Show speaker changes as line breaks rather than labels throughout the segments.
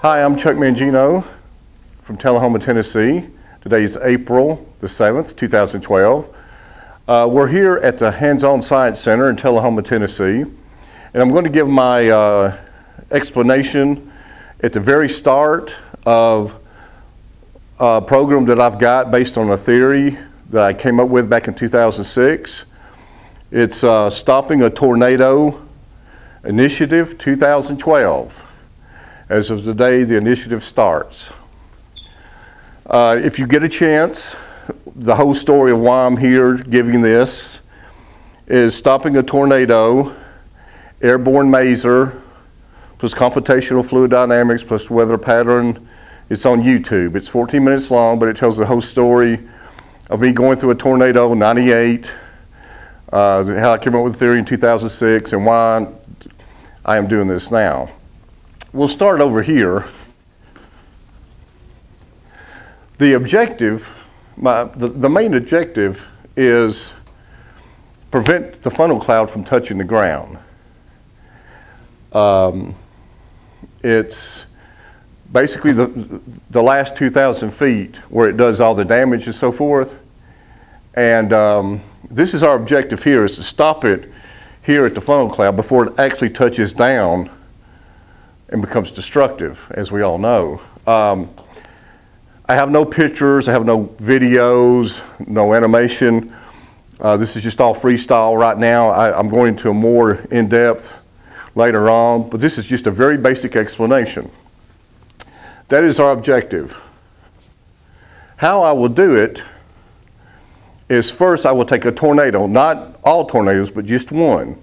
Hi, I'm Chuck Mangino from Tullahoma, Tennessee. Today is April the 7th, 2012. Uh, we're here at the Hands On Science Center in Tullahoma, Tennessee, and I'm going to give my uh, explanation at the very start of a program that I've got based on a theory that I came up with back in 2006. It's uh, Stopping a Tornado Initiative 2012. As of today, the initiative starts. Uh, if you get a chance, the whole story of why I'm here giving this is stopping a tornado, airborne maser, plus computational fluid dynamics, plus weather pattern. It's on YouTube. It's 14 minutes long, but it tells the whole story of me going through a tornado in 98, uh, how I came up with the theory in 2006, and why I am doing this now. We'll start over here. The objective, my, the, the main objective is prevent the funnel cloud from touching the ground. Um, it's basically the, the last 2,000 feet where it does all the damage and so forth. And um, this is our objective here is to stop it here at the funnel cloud before it actually touches down and becomes destructive, as we all know. Um, I have no pictures, I have no videos, no animation. Uh, this is just all freestyle right now. I, am going into a more in-depth later on, but this is just a very basic explanation. That is our objective. How I will do it is first I will take a tornado, not all tornadoes, but just one.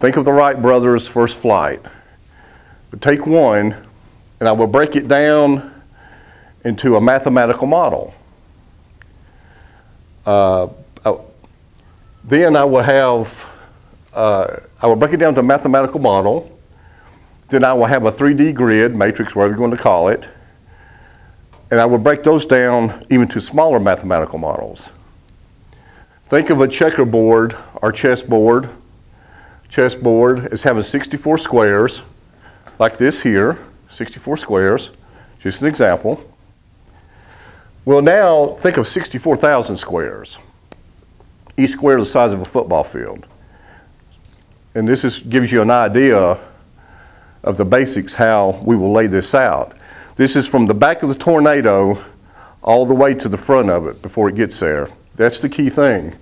Think of the Wright brothers' first flight. Take one, and I will break it down into a mathematical model. Uh, uh, then I will have, uh, I will break it down to a mathematical model. Then I will have a 3D grid, matrix, whatever you want to call it. And I will break those down even to smaller mathematical models. Think of a checkerboard or chessboard. Chessboard is having 64 squares, like this here, 64 squares, just an example. Well, now think of 64,000 squares. Each square is the size of a football field. And this is, gives you an idea of the basics how we will lay this out. This is from the back of the tornado all the way to the front of it before it gets there. That's the key thing.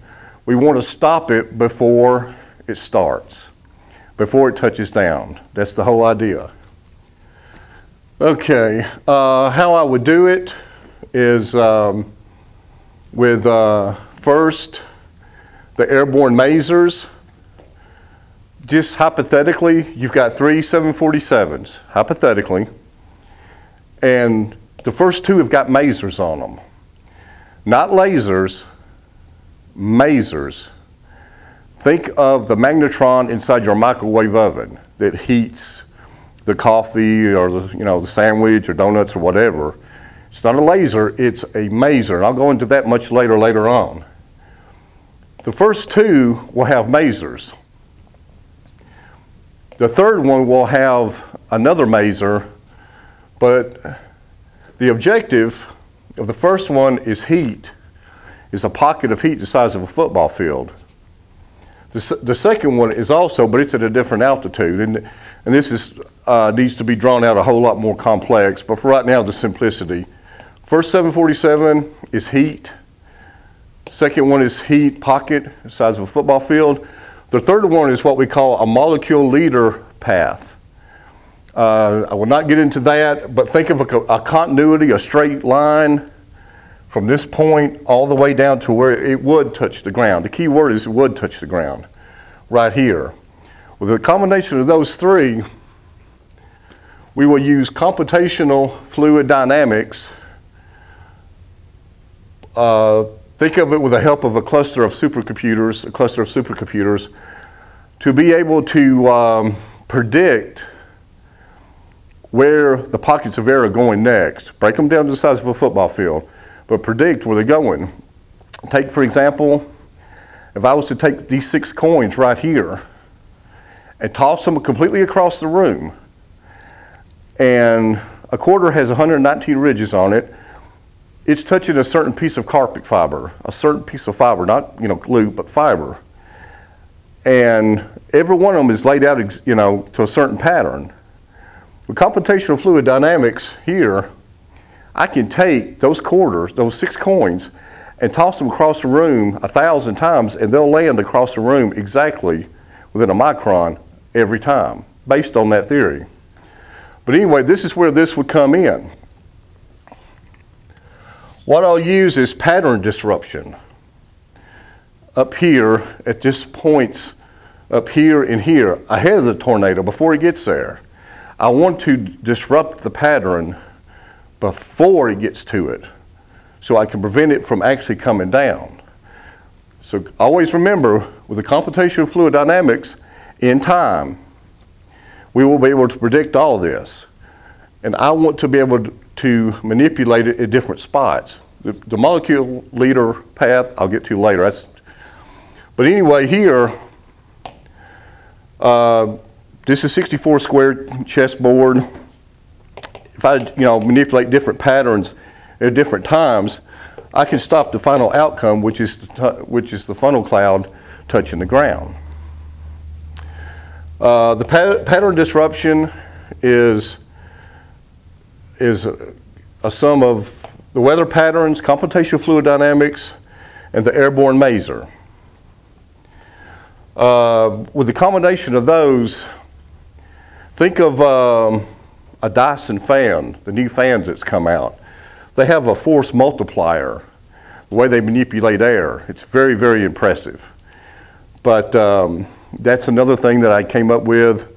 We want to stop it before it starts, before it touches down. That's the whole idea. Okay, uh, how I would do it is um, with uh, first the airborne masers. Just hypothetically, you've got three 747s, hypothetically, and the first two have got masers on them. Not lasers, masers. Think of the magnetron inside your microwave oven that heats the coffee or the, you know, the sandwich or donuts or whatever. It's not a laser, it's a maser. And I'll go into that much later, later on. The first two will have masers. The third one will have another maser, but the objective of the first one is heat, is a pocket of heat the size of a football field. The, the second one is also, but it's at a different altitude. And, and this is, uh, needs to be drawn out a whole lot more complex, but for right now, the simplicity. First 747 is heat. Second one is heat pocket, size of a football field. The third one is what we call a molecule leader path. Uh, I will not get into that, but think of a, a, continuity, a straight line from this point all the way down to where it would touch the ground. The key word is it would touch the ground, right here. With a combination of those three, we will use computational fluid dynamics uh, think of it with the help of a cluster of supercomputers, a cluster of supercomputers, to be able to um, predict where the pockets of air are going next. Break them down to the size of a football field, but predict where they're going. Take, for example, if I was to take these six coins right here and toss them completely across the room, and a quarter has 119 ridges on it, it's touching a certain piece of carpet fiber, a certain piece of fiber, not you know glue, but fiber. And every one of them is laid out, you know, to a certain pattern. With computational fluid dynamics here, I can take those quarters, those six coins, and toss them across the room a thousand times, and they'll land across the room exactly within a micron every time, based on that theory. But anyway, this is where this would come in. What I'll use is pattern disruption. Up here at this points up here and here ahead of the tornado before it gets there. I want to disrupt the pattern before it gets to it so I can prevent it from actually coming down. So always remember with the computational fluid dynamics in time, we will be able to predict all this. And I want to be able to manipulate it at different spots. The, the molecule leader path I'll get to later. That's, but anyway, here, uh, this is 64 square chessboard. If I, you know, manipulate different patterns at different times, I can stop the final outcome, which is, which is the funnel cloud touching the ground. Uh, the pat pattern disruption is, is a, a, sum of the weather patterns, computational fluid dynamics, and the airborne maser. Uh, with the combination of those, think of um, a Dyson fan, the new fans that's come out. They have a force multiplier, the way they manipulate air. It's very, very impressive. But um, that's another thing that I came up with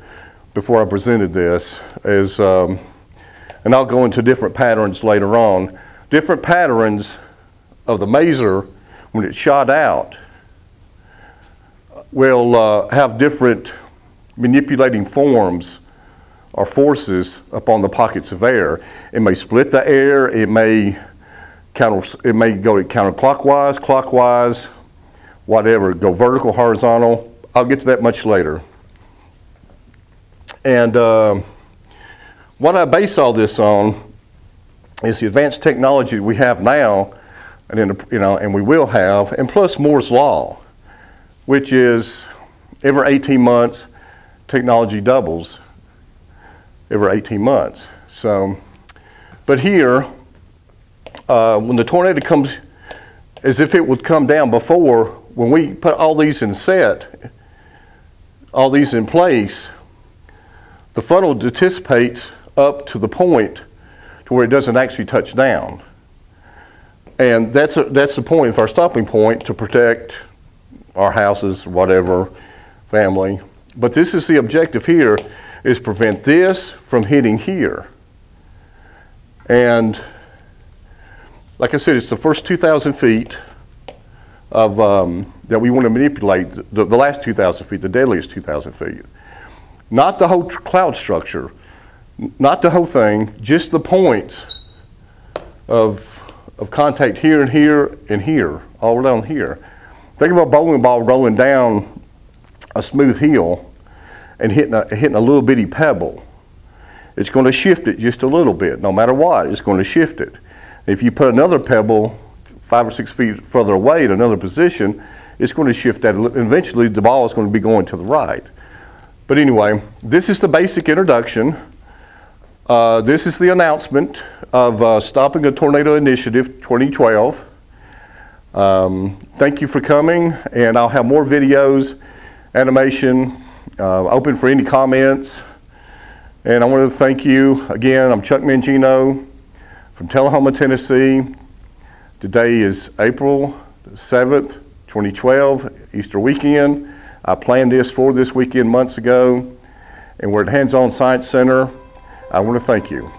before I presented this is, um, and I'll go into different patterns later on. Different patterns of the maser when it's shot out will uh, have different manipulating forms or forces upon the pockets of air. It may split the air, it may counter, it may go counterclockwise, clockwise, whatever, go vertical, horizontal. I'll get to that much later. And uh, what I base all this on is the advanced technology we have now, and in, you know, and we will have, and plus Moore's law, which is every 18 months, technology doubles every 18 months. So, but here, uh, when the tornado comes, as if it would come down before, when we put all these in set, all these in place, the funnel dissipates up to the point to where it doesn't actually touch down. And that's, a, that's the point of our stopping point to protect our houses, whatever, family. But this is the objective here is prevent this from hitting here. And like I said, it's the first 2,000 feet of, um, that we want to manipulate, the, the last 2,000 feet, the deadliest 2,000 feet. Not the whole cloud structure, not the whole thing, just the points of, of contact here and here and here, all down here. Think of a bowling ball rolling down a smooth hill and hitting a, hitting a little bitty pebble. It's going to shift it just a little bit. No matter what, it's going to shift it. If you put another pebble five or six feet further away in another position, it's going to shift that. Eventually, the ball is going to be going to the right. But anyway, this is the basic introduction. Uh, this is the announcement of uh, Stopping a Tornado Initiative 2012. Um, thank you for coming, and I'll have more videos, animation, uh, open for any comments. And I want to thank you again. I'm Chuck Mangino from Tullahoma, Tennessee. Today is April 7th, 2012, Easter weekend. I planned this for this weekend months ago, and we're at Hands On Science Center. I want to thank you.